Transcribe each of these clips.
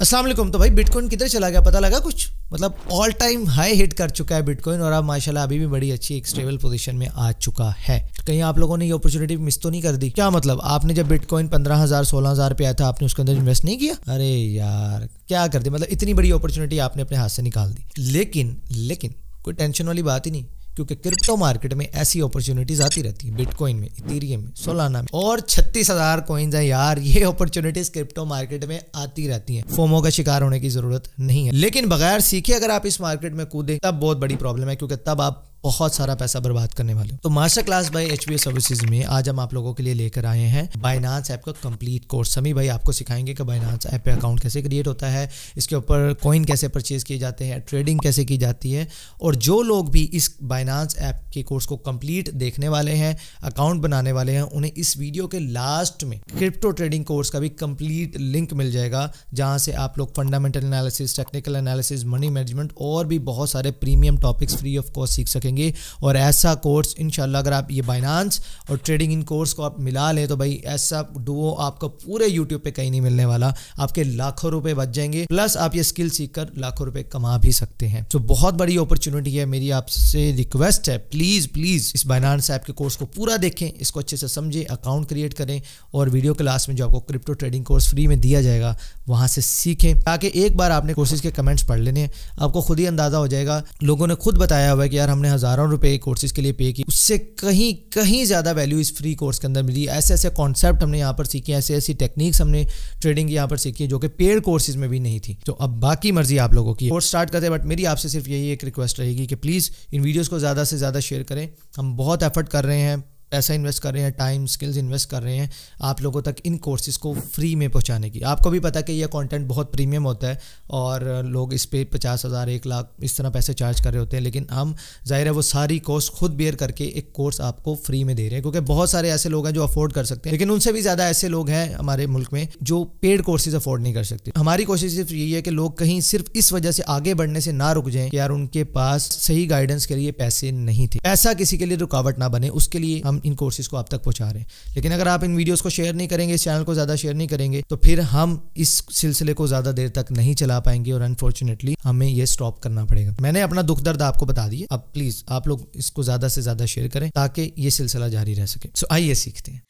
वालेकुम। तो भाई बिटकॉइन किधर चला गया? पता लगा कुछ? मतलब ऑल टाइम हाई हिट कर चुका है बिटकॉइन और अब माशाल्लाह अभी भी बड़ी अच्छी एक स्टेबल पोजीशन में आ चुका है। कहीं आप लोगों ने ये अपॉर्चुनिटी मिस तो नहीं कर दी? क्या मतलब? आपने जब बिटकॉइन पंद्रह हज़ार, सोलह हज़ार पे आया था, आपने उसके अंदर इन्वेस्ट नहीं किया? अरे यार, क्या कर दी? मतलब इतनी बड़ी अपॉर्चुनिटी आपने अपने हाथ से निकाल दी। लेकिन लेकिन कोई टेंशन वाली बात ही नहीं। क्योंकि क्रिप्टो मार्केट में ऐसी अपॉर्चुनिटीज़ आती रहती है। बिटकॉइन में इथेरियम में सोलाना में और छत्तीस हज़ार कॉइन्स हैं यार। ये अपॉर्चुनिटीज़ क्रिप्टो मार्केट में आती रहती हैं। फोमो का शिकार होने की ज़रूरत नहीं है। लेकिन बगैर सीखे अगर आप इस मार्केट में कूदे, तब बहुत बड़ी प्रॉब्लम है, क्योंकि तब आप बहुत सारा पैसा बर्बाद करने वाले तो master class by H services में आज हम आप लोगों के लिए लेकर आए हैं बाइनांस ऐप का कंप्लीट कोर्स समी भाई, आपको सिखाएँगे कि बाइनांस ऐप पे अकाउंट कैसे क्रिएट होता है, इसके ऊपर कॉइन कैसे परचेज किए जाते हैं ट्रेडिंग कैसे की जाती है, और जो लोग भी इस बाइनांस ऐप के कोर्स को कंप्लीट देखने वाले हैं अकाउंट बनाने वाले हैं, उन्हें इस वीडियो के लास्ट में क्रिप्टो ट्रेडिंग कोर्स का भी कंप्लीट लिंक मिल जाएगा, जहाँ से आप लोग fundamental analysis technical analysis money management और भी बहुत सारे premium topics free of cost सीख सकेंगे। सकेंगे और ऐसा कोर्स इनशाला अगर आप ये बाइनांस और ट्रेडिंग इन कोर्स को आप मिला लें तो भाई ऐसा डुओ आपको पूरे यूट्यूब पे कहीं नहीं मिलने वाला। आपके लाखों रुपए बच जाएँगे। प्लस आप ये स्किल सीख कर लाखों रुपए कमा भी सकते हैं। तो बहुत बड़ी अपॉर्चुनिटी है मेरी आपसे रिक्वेस्ट है। प्लीज़ प्लीज़ इस बाइनांस ऐप के कोर्स को पूरा देखें। इसको अच्छे से समझें अकाउंट क्रिएट करें और वीडियो क्लास में जो आपको क्रिप्टो ट्रेडिंग कोर्स फ्री में दिया जाएगा, वहाँ से सीखें। ताकि एक बार आपने कोर्सेज के कमेंट्स पढ़ लेने आपको खुद ही अंदाज़ा हो जाएगा। लोगों ने खुद बताया हुआ है कि यार हमने हज़ारों रुपए कोर्सेज के लिए पे की, उससे कहीं कहीं ज़्यादा वैल्यू इस फ्री कोर्स के अंदर मिली। ऐसे ऐसे कॉन्सेप्ट हमने यहाँ पर सीखे, ऐसे, ऐसी टेक्निक्स हमने ट्रेडिंग यहाँ पर सीखी, जो कि पेड कोर्सेज में भी नहीं थी। तो अब बाकी मर्ज़ी आप लोगों की। कोर्स स्टार्ट करते हैं बट मेरी आपसे सिर्फ़ यही एक रिक्वेस्ट रहेगी कि प्लीज़ इन वीडियोज़ को ज़्यादा से ज़्यादा शेयर करें। हम बहुत एफर्ट कर रहे हैं। पैसा इन्वेस्ट कर रहे हैं टाइम स्किल्स इन्वेस्ट कर रहे हैं, आप लोगों तक इन कोर्सेज को फ्री में पहुँचाने की। आपको भी पता है कि यह कंटेंट बहुत प्रीमियम होता है और लोग इस पर पचास हज़ार, एक लाख इस तरह पैसे चार्ज कर रहे होते हैं, लेकिन हम, ज़ाहिर है वो सारी कॉस्ट खुद बेयर करके एक कोर्स आपको फ्री में दे रहे हैं, क्योंकि बहुत सारे ऐसे लोग हैं जो अफोर्ड कर सकते हैं, लेकिन उनसे भी ज़्यादा ऐसे लोग हैं हमारे मुल्क में जो पेड कोर्सेज अफोर्ड नहीं कर सकते। हमारी कोशिश सिर्फ़ यही है कि लोग कहीं सिर्फ़ इस वजह से आगे बढ़ने से ना रुक जाएँ यार उनके पास सही गाइडेंस के लिए पैसे नहीं थे। ऐसा किसी के लिए रुकावट ना बने, उसके लिए हम इन कोर्सेज को आप तक पहुँचा रहे हैं। लेकिन अगर आप इन वीडियोस को शेयर नहीं करेंगे, इस चैनल को ज़्यादा शेयर नहीं करेंगे तो फिर हम इस सिलसिले को ज़्यादा देर तक नहीं चला पाएँगे और अनफॉर्चुनेटली हमें ये स्टॉप करना पड़ेगा। मैंने अपना दुख दर्द आपको बता दिया। अब प्लीज़ आप लोग इसको ज़्यादा से ज़्यादा शेयर करें ताकि ये सिलसिला जारी रह सके। सो आइए सीखते हैं।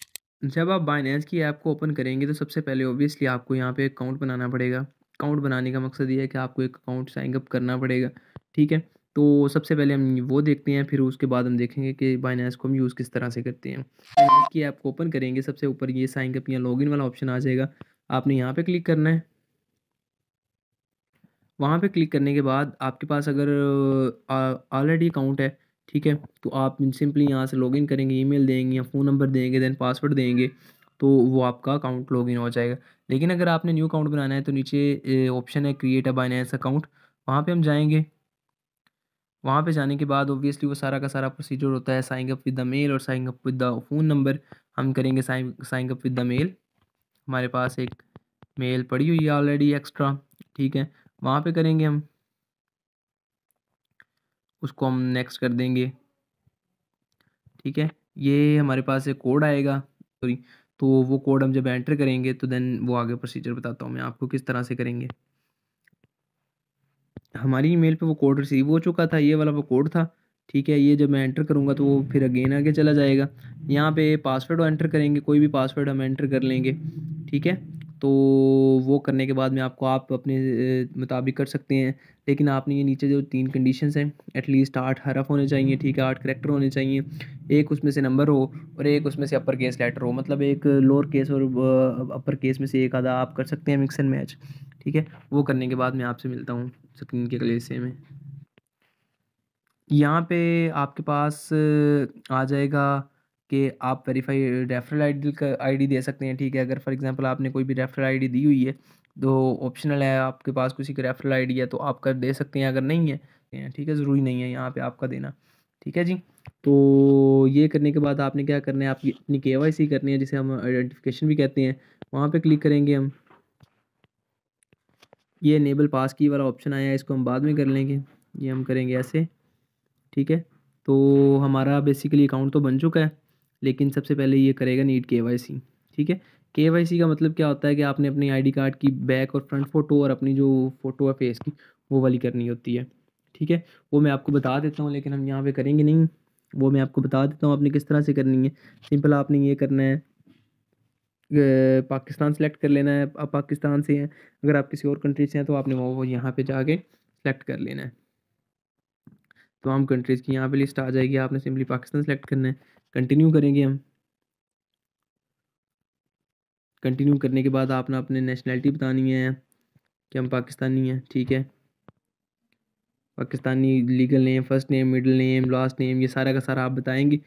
जब आप बाइनेंस की ऐप को ओपन करेंगे तो सबसे पहले ओबियसली आपको यहाँ पे अकाउंट बनाना पड़ेगा। अकाउंट बनाने का मकसद ये है कि आपको एक अकाउंट साइन अप करना पड़ेगा, ठीक है? तो सबसे पहले हम वो देखते हैं, फिर उसके बाद हम देखेंगे कि बाइनेंस को हम यूज़ किस तरह से करते हैं। बाइनेंस की ऐप को ओपन करेंगे, सबसे ऊपर ये साइन अप या लॉगिन वाला ऑप्शन आ जाएगा। आपने यहाँ पे क्लिक करना है। वहाँ पे क्लिक करने के बाद आपके पास अगर ऑलरेडी अकाउंट है, ठीक है? तो आप सिंपली यहाँ से लॉगिन करेंगे ईमेल देंगे या फ़ोन नंबर देंगे दैन पासवर्ड देंगे तो वो आपका अकाउंट लॉगिन हो जाएगा। लेकिन अगर आपने न्यू अकाउंट बनाना है तो नीचे ऑप्शन है क्रिएट अ बाइनेंस अकाउंट वहाँ पर हम जाएँगे। वहाँ पे जाने के बाद ऑब्वियसली वो सारा का सारा प्रोसीजर होता है sign up with the mail और sign up with the phone number हम करेंगे sign sign up with the mail हमारे पास एक मेल पड़ी हुई है ऑलरेडी एक्स्ट्रा ठीक है? वहाँ पे करेंगे हम। उसको हम नेक्स्ट कर देंगे। ठीक है? ये हमारे पास एक कोड आएगा सॉरी तो वो कोड हम जब एंटर करेंगे तो देन वो आगे प्रोसीजर बताता हूँ मैं आपको किस तरह से करेंगे। हमारी ईमेल पे वो कोड रिसीव हो चुका था ये वाला वो कोड था ठीक है ये जब मैं एंटर करूँगा तो वो फिर अगेन आगे चला जाएगा। यहाँ पे पासवर्ड एंटर करेंगे कोई भी पासवर्ड हम एंटर कर लेंगे ठीक है? तो वो करने के बाद में आपको आप अपने मुताबिक कर सकते हैं। लेकिन आपने ये नीचे जो तीन कंडीशंस हैं एटलीस्ट आठ हरफ होने चाहिए, ठीक है, आठ करेक्टर होने चाहिए। एक उसमें से नंबर हो और एक उसमें से अपर केस लेटर हो। मतलब एक लोअर केस और अपर केस में से एक आधा आप कर सकते हैं मिक्स एंड मैच ठीक है? वो करने के बाद मैं आपसे मिलता हूँ स्क्रीन के अगले हिस्से में। यहाँ पे आपके पास आ जाएगा कि आप वेरीफाई रेफरल आईडी का आईडी दे सकते हैं, ठीक है? अगर फॉर एग्जांपल आपने कोई भी रेफरल आईडी दी हुई है तो ऑप्शनल है, आपके पास किसी की रेफरल आईडी है तो आप कर दे सकते हैं, अगर नहीं है ठीक है? ज़रूरी नहीं है यहाँ पे आपका देना, ठीक है जी? तो ये करने के बाद आपने क्या करना है, आपकी अपनी के करनी है, जिसे हम आइडेंटिफिकेशन भी कहते हैं, वहाँ पर क्लिक करेंगे हम। ये इनेबल पास की वाला ऑप्शन आया है, इसको हम बाद में कर लेंगे, ये हम करेंगे ऐसे, ठीक है? तो हमारा बेसिकली अकाउंट तो बन चुका है। लेकिन सबसे पहले ये करेगा नीट के वाई सी ठीक है? के वाई सी का मतलब क्या होता है कि आपने अपनी आईडी कार्ड की बैक और फ्रंट फ़ोटो और अपनी जो फ़ोटो है फेस की, वो वाली करनी होती है, ठीक है? वो मैं आपको बता देता हूँ, लेकिन हम यहाँ पे करेंगे नहीं। वो मैं आपको बता देता हूँ, आपने किस तरह से करनी है। सिंपल आपने ये करना है पाकिस्तान सेलेक्ट कर लेना है, आप पाकिस्तान से हैं, अगर आप किसी और कंट्री से हैं तो आपने वो यहाँ पे जाके सेलेक्ट कर लेना है। तमाम कंट्रीज़ की यहाँ पे लिस्ट आ जाएगी, आपने सिंपली पाकिस्तान सेलेक्ट करना है। कंटिन्यू करेंगे हम। कंटिन्यू करने के बाद आपने अपने नेशनैलिटी बतानी है कि हम पाकिस्तानी हैं, ठीक है? Pakistani legal name first name middle name last name ये सारा का सारा आप बताएँगे।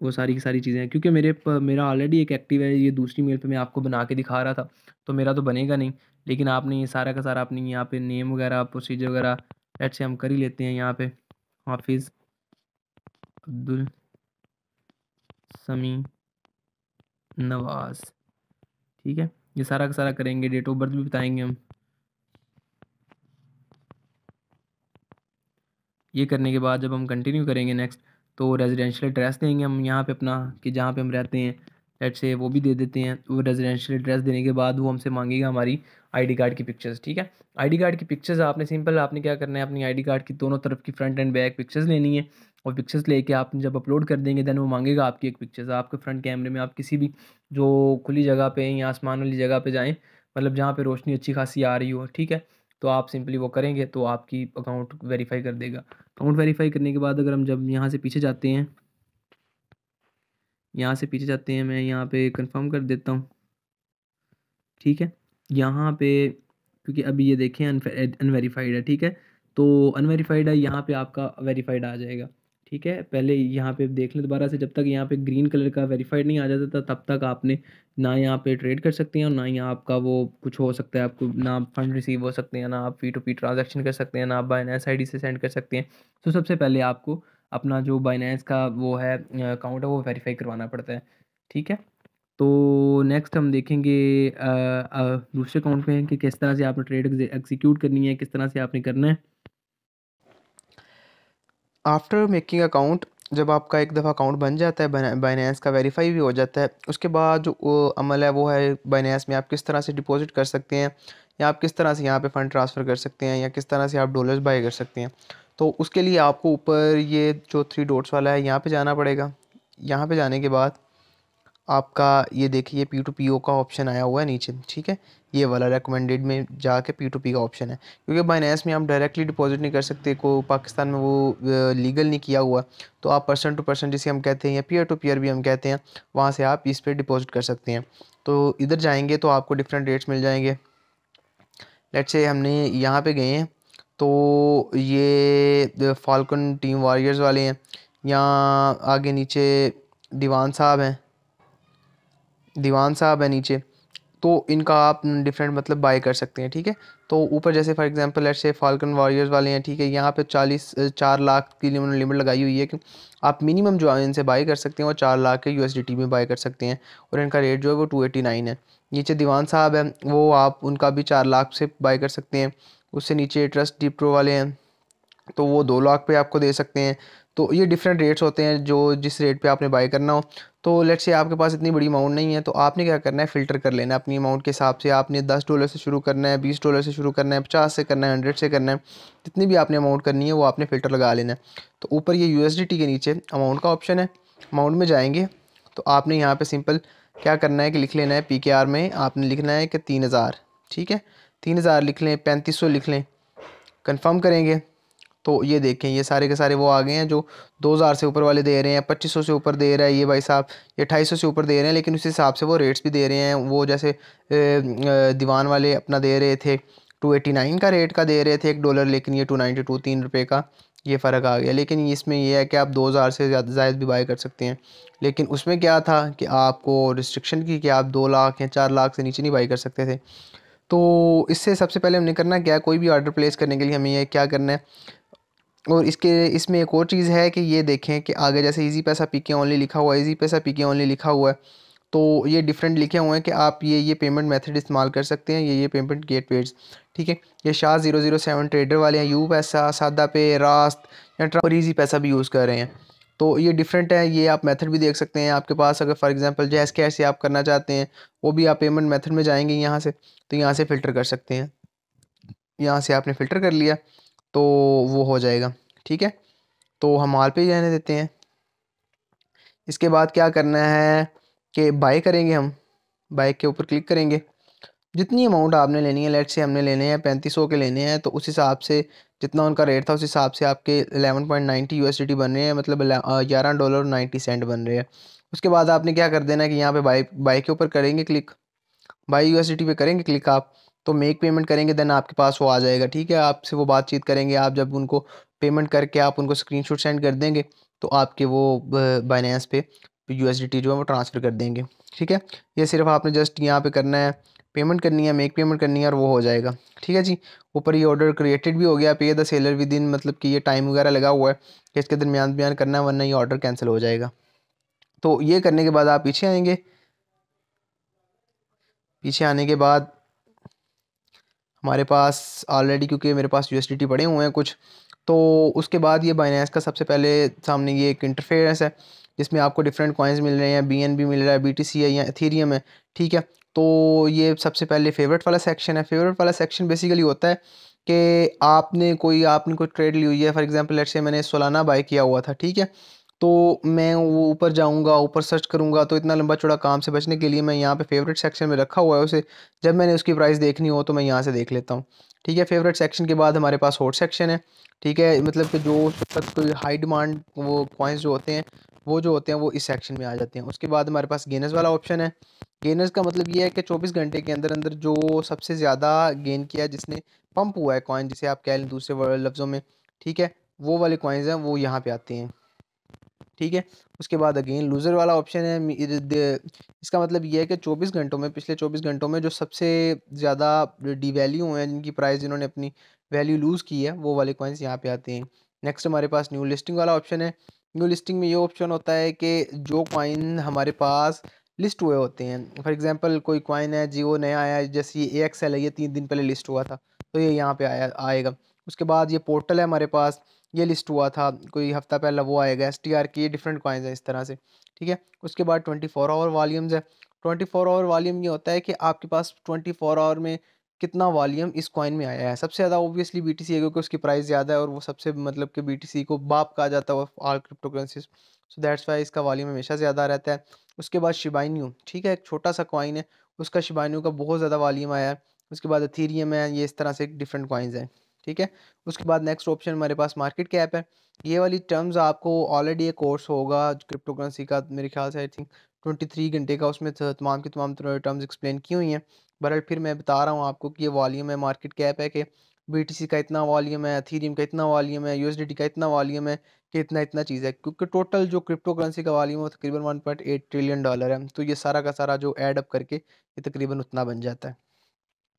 वो सारी की सारी चीज़ें हैं। क्योंकि मेरे पर मेरा ऑलरेडी एक एक्टिव है, ये दूसरी मेल पे मैं आपको बना के दिखा रहा था तो मेरा तो बनेगा नहीं। लेकिन आपने ये सारा का सारा अपनी यहाँ पे नेम वगैरह प्रोसीजर वगैरह लेट से हम कर ही लेते हैं यहाँ पे। हाफिज़ अब्दुल समी नवाज़। ठीक है? ये सारा का सारा करेंगे डेट ऑफ़ बर्थ भी बताएँगे हम। ये करने के बाद जब हम कंटिन्यू करेंगे नेक्स्ट तो रेजिडेंशियल एड्रेस देंगे हम यहाँ पे अपना, कि जहाँ पे हम रहते हैं। लेट से वो भी दे देते हैं, वो रेजिडेंशियल एड्रेस देने के बाद वो हमसे मांगेगा हमारी। आईडी कार्ड की पिक्चर्स ठीक है? आईडी कार्ड की पिक्चर्स आपने सिंपल आपने क्या करना है? अपनी आईडी कार्ड की दोनों तरफ़ की फ्रंट एंड बैक पिक्चर्स लेनी है और पिक्चर्स लेके आप जब अपलोड कर देंगे देन वो मांगेगा आपकी एक पिक्चर्स आपके फ्रंट कैमरे में आप किसी भी जो खुली जगह पे या आसमान वाली जगह पे जाएँ मतलब जहाँ पे रोशनी अच्छी खासी आ रही हो, ठीक है? तो आप सिंपली वो करेंगे तो आपकी अकाउंट वेरीफाई कर देगा। अकाउंट वेरीफाई करने के बाद अगर हम जब यहाँ से पीछे जाते हैं, यहाँ से पीछे जाते हैं, मैं यहाँ पे कंफर्म कर देता हूँ, ठीक है? यहाँ पे, क्योंकि अभी ये देखें अनवेरीफाइड है, ठीक है? तो अनवेरीफाइड है, यहाँ पे आपका वेरीफाइड आ जाएगा, ठीक है? पहले यहाँ पे देख लें दोबारा से, जब तक यहाँ पे ग्रीन कलर का वेरीफाइड नहीं आ जाता था, तब तक आपने ना यहाँ पे ट्रेड कर सकते हैं और ना ही आपका वो कुछ हो सकता है, आपको ना फंड रिसीव हो सकते हैं, ना आप पी टू पी ट्रांजेक्शन कर सकते हैं, ना आप बाइनेंस आई से सेंड कर सकते हैं। तो सबसे पहले आपको अपना जो बाइनेंस का वो है अकाउंट है, वो वेरीफाई करवाना पड़ता है, ठीक है? तो नेक्स्ट हम देखेंगे आ, आ, दूसरे अकाउंट में कि किस तरह से आपने ट्रेड एग्जीक्यूट करनी है किस तरह से आपने करना है। आफ्टर मेकिंग अकाउंट जब आपका एक दफ़ा अकाउंट बन जाता है बाइनेंस का वेरीफाई भी हो जाता है उसके बाद जो अमल है वो है बाइनेंस में आप किस तरह से डिपॉजिट कर सकते हैं या आप किस तरह से यहाँ पे फ़ंड ट्रांसफ़र कर सकते हैं या किस तरह से आप डॉलर्स बाई कर सकते हैं। तो उसके लिए आपको ऊपर ये जो थ्री डॉट्स वाला है यहाँ पे जाना पड़ेगा। यहाँ पे जाने के बाद आपका ये देखिए पी टू पी ओ का ऑप्शन आया हुआ है नीचे, ठीक है? ये वाला रेकमेंडेड में जाके पी टू पी का ऑप्शन है। क्योंकि बाइनेंस में आप डायरेक्टली डिपॉजिट नहीं कर सकते, को पाकिस्तान में वो लीगल नहीं किया हुआ। तो आप पर्सन टू पर्सन जिसे हम कहते हैं, या पीयर टू पीयर भी हम कहते हैं, वहाँ से आप इस पर डिपॉजिट कर सकते हैं। तो इधर जाएँगे तो आपको डिफरेंट रेट्स मिल जाएँगे। लेट से हमने यहाँ पर गए हैं तो ये फाल्कन टीम वॉरियर्स वाले हैं, यहाँ आगे नीचे दीवान साहब हैं दीवान साहब है नीचे तो इनका आप डिफरेंट मतलब बाय कर सकते हैं, ठीक है? तो ऊपर जैसे for example let's say falcon warriors वाले हैं, ठीक है? यहाँ पे चालीस, चार लाख की लिमिट लगाई हुई है कि आप मिनिमम जो इनसे बाय कर सकते हैं वो चार लाख के यूएसडीटी में बाय कर सकते हैं, और इनका रेट जो है वो टू एटी नाइन है। नीचे दीवान साहब है, वो आप उनका भी चार लाख से बाय कर सकते हैं, उससे नीचे ट्रस्ट डिप्रो वाले हैं तो वो दो लाख पे आपको दे सकते हैं तो ये डिफरेंट रेट्स होते हैं जो जिस रेट पे आपने बाय करना हो। तो लेट्स से आपके पास इतनी बड़ी अमाउंट नहीं है तो आपने क्या करना है? फ़िल्टर कर लेना है अपनी अमाउंट के हिसाब से। आपने दस डॉलर से शुरू करना है, बीस डॉलर से शुरू करना है, पचास से करना है हंड्रेड से करना है। जितनी भी आपने अमाउंट करनी है, वो आपने फ़िल्टर लगा लेना है। तो ऊपर ये USDT के नीचे अमाउंट का ऑप्शन है। अमाउंट में जाएँगे तो आपने यहाँ पर सिंपल क्या करना है कि लिख लेना है पी में। आपने लिखना है कि तीन हज़ार, ठीक है? तीन हज़ार लिख लें, पैंतीस लिख लें। कन्फर्म करेंगे। तो ये देखें, ये सारे के सारे वो आ गए हैं जो दो हज़ार से ऊपर वाले दे रहे हैं, पच्चीस सौ से ऊपर दे रहा है ये भाई साहब, ये अठाईस सौ ऊपर दे रहे हैं, लेकिन उस हिसाब से वो रेट्स भी दे रहे हैं, वो जैसे दीवान वाले अपना दे रहे थे टू एटी नाइन का रेट का दे रहे थे एक डॉलर लेकिन ये टू नाइन्टी टू तीन रुपये का ये फ़र्क आ गया। लेकिन इसमें यह है कि आप दो हज़ार से ज़्यादा, जायद भी बाई कर सकते हैं। लेकिन उसमें क्या था कि आपको रिस्ट्रिक्शन की कि आप दो लाख या चार लाख से नीचे नहीं बाई कर सकते थे। तो इससे सबसे पहले हमने करना क्या, कोई भी ऑर्डर प्लेस करने के लिए हमें ये क्या करना है और इसके, इसमें एक और चीज़ है कि ये देखें कि आगे जैसे इजी पैसा पी के ओनली लिखा हुआ है इजी पैसा पी के ओनली लिखा हुआ है तो ये डिफरेंट लिखे हुए हैं कि आप ये ये पेमेंट मेथड इस्तेमाल कर सकते हैं, ये ये पेमेंट गेट पेड्स ठीक है? ये Shah zero zero seven trader वाले हैं यू पैसा सादा पे रास्त या और ईजी पैसा भी यूज़ कर रहे हैं। तो ये डिफरेंट है, ये आप मेथड भी देख सकते हैं, आपके पास अगर फॉर एग्जांपल जैस कैश से आप करना चाहते हैं, वो भी आप पेमेंट मेथड में जाएँगे यहाँ से तो यहाँ से फ़िल्टर कर सकते हैं। यहाँ से आपने फ़िल्टर कर लिया। तो वो हो जाएगा, ठीक है? तो हम माल पे ही रहने देते हैं। इसके बाद क्या करना है कि बाई करेंगे हम। बाइक के ऊपर क्लिक करेंगे। जितनी अमाउंट आपने लेनी है लेट से हमने लेने हैं पैंतीस सौ के लेने हैं तो उस हिसाब से जितना उनका रेट था, उस हिसाब से आपके एलेवन पॉइंट नाइन्टी यू बन रहे हैं मतलब ग्यारह डॉलर नाइन्टी सेंट बन रहे हैं। उसके बाद आपने क्या कर देना है कि यहाँ पे बाई बाइक के ऊपर करेंगे क्लिक बाई यू पे करेंगे क्लिक आप। तो मेक पेमेंट करेंगे देन आपके पास वो आ जाएगा, ठीक है? आपसे वो बातचीत करेंगे, आप जब उनको पेमेंट करके आप उनको स्क्रीनशॉट सेंड कर देंगे तो आपके वो बाइनेंस पे यूएसडीटी जो है वो ट्रांसफ़र कर देंगे, ठीक है? ये सिर्फ़ आपने जस्ट यहाँ पे करना है पेमेंट करनी है मेक पेमेंट करनी है और वो हो जाएगा, ठीक है जी? ऊपर ये ऑर्डर क्रिएटेड भी हो गया पे द सेलर विद इन मतलब कि ये टाइम वगैरह लगा हुआ है कि इसके दरमियान बयान करना है, वरना ये ऑर्डर कैंसिल हो जाएगा। तो ये करने के बाद आप पीछे आएँगे, पीछे आने के बाद हमारे पास ऑलरेडी क्योंकि मेरे पास यू पड़े हुए हैं कुछ तो उसके बाद ये बाइनेंस का सबसे पहले सामने ये एक इंटरफेरेंस है, जिसमें आपको डिफरेंट कॉइन्स मिल रहे हैं बी एन बी मिल रहा है बी टी सी है या एथीरियम है, ठीक है? तो ये सबसे पहले फेवरेट वाला सेक्शन है। फेवरेट वाला सेक्शन बेसिकली होता है कि आपने कोई आपने कोई ट्रेड ली हुई है फॉर एग्जांपल लेट से मैंने सोलाना बाय किया हुआ था, ठीक है? तो मैं वो ऊपर जाऊँगा, ऊपर सर्च करूँगा तो इतना लंबा चौड़ा काम से बचने के लिए मैं यहाँ पे फेवरेट सेक्शन में रखा हुआ है उसे। जब मैंने उसकी प्राइस देखनी हो तो मैं यहाँ से देख लेता हूँ। ठीक है फेवरेट सेक्शन के बाद हमारे पास हॉट सेक्शन है। ठीक है मतलब कि जो कोई हाई डिमांड वो कॉइन्स जो होते हैं, वो जो होते हैं वो इस सेक्शन में आ जाते हैं। उसके बाद हमारे पास गेनर्स वाला ऑप्शन है। गेनर्स का मतलब ये है कि 24 घंटे के अंदर अंदर जो सबसे ज़्यादा गेन किया जिसने पंप हुआ है कॉइन जिसे आप कह लें दूसरे लफ्ज़ों में, ठीक है, वो वाले कॉइन्स हैं, वो यहाँ पे आते हैं। ठीक है? उसके बाद अगेन लूज़र वाला ऑप्शन है इसका मतलब ये है कि 24 घंटों में, पिछले 24 घंटों में जो सबसे ज़्यादा डी वैल्यू हैं, जिनकी प्राइस जिन्होंने अपनी वैल्यू लूज़ की है, वो वाले कॉइन्स यहाँ पे आते हैं। नेक्स्ट हमारे पास न्यू लिस्टिंग वाला ऑप्शन है। न्यू लिस्टिंग में ये ऑप्शन होता है कि जो कॉइन हमारे पास लिस्ट हुए होते हैं। फॉर एग्जांपल कोई कॉइन है जी वो नया आया, जैसे ये ए एक्स एल है, ये तीन दिन पहले लिस्ट हुआ था तो ये यहाँ पे आया, आएगा। उसके बाद ये पोर्टल है हमारे पास ये लिस्ट हुआ था, कोई हफ़्ता पहला वो आएगा एस टी आर की ये डिफरेंट कॉइन्स हैं इस तरह से, ठीक है? उसके बाद ट्वेंटी फोर आवर वॉल्यूम्स है। ट्वेंटी फोर आवर वॉल्यूम ये होता है कि आपके पास ट्वेंटी फोर आवर में कितना वॉल्यूम इस कॉइन में आया है। सबसे ज़्यादा ऑब्वियसली बी टी सी है क्योंकि उसकी प्राइस ज़्यादा है और वो सबसे मतलब कि बी टी सी को बाप कहा जाता है all crypto currencies so that's why इसका वॉल्यूम हमेशा ज़्यादा रहता है। उसके बाद शिबाइन्यू ठीक है? एक छोटा सा कॉइन है, उसका शिबाइन्यू का बहुत ज़्यादा वॉल्यूम आया है। उसके बाद अथीरियम है, ये इस तरह से डिफरेंट कॉइन्स हैं। ठीक है? उसके बाद नेक्स्ट ऑप्शन हमारे पास मार्केट कैप है। ये वाली टर्म्स आपको ऑलरेडी एक कोर्स होगा क्रिप्टो करेंसी का, मेरे ख्याल से आई थिंक ट्वेंटी थ्री घंटे का उसमें तमाम की तमाम टर्म्स एक्सप्लेन की हुई हैं। बहरहाल फिर मैं बता रहा हूँ आपको कि ये वॉल्यूम है मार्केट कैप है कि बी का इतना वॉल्यूम है अथीरियम का इतना वॉल्यूम है यू का इतना वॉल्यूम है कि इतना इतना चीज़ है। क्योंकि टोटल जो क्रिप्टो करेंसी का वॉल्यूम है तकरीबन one point eight trillion dollar है। तो ये सारा का सारा जो एड अप करके ये तकरीबन उतना बन जाता है।